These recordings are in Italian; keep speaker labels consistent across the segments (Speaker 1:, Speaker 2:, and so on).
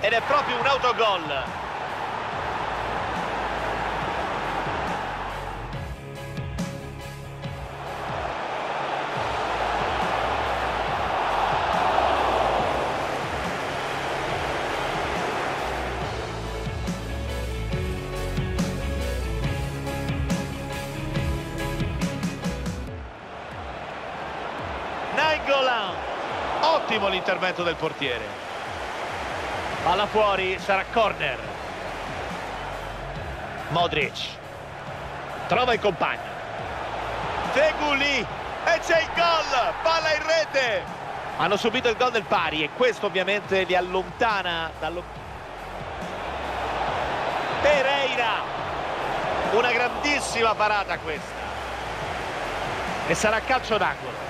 Speaker 1: ed è proprio un autogol. Nainggolan. Ottimo l'intervento del portiere. Palla fuori, sarà corner. Modric. Trova il compagno. Feguli. E c'è il gol. Palla in rete. Hanno subito il gol del pari e questo ovviamente li allontana dallo... Pereira. Una grandissima parata questa. E sarà calcio d'angolo.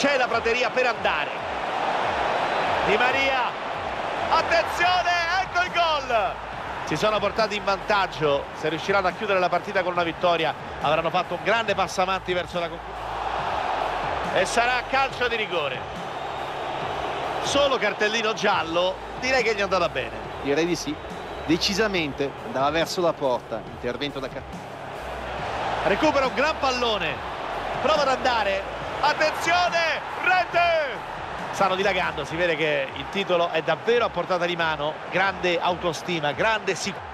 Speaker 1: C'è la prateria per andare. Di Maria. Attenzione ecco il gol. Si sono portati in vantaggio. Se riusciranno a chiudere la partita con una vittoria avranno fatto un grande passo avanti verso la conclusione. E sarà calcio di rigore. Solo cartellino giallo direi che gli è andata bene.
Speaker 2: Direi di sì. Decisamente andava verso la porta. Intervento da
Speaker 1: recupera un gran pallone. Prova ad andare attenzione rete! Stanno dilagando si vede che il titolo è davvero a portata di mano. Grande autostima grande sicurezza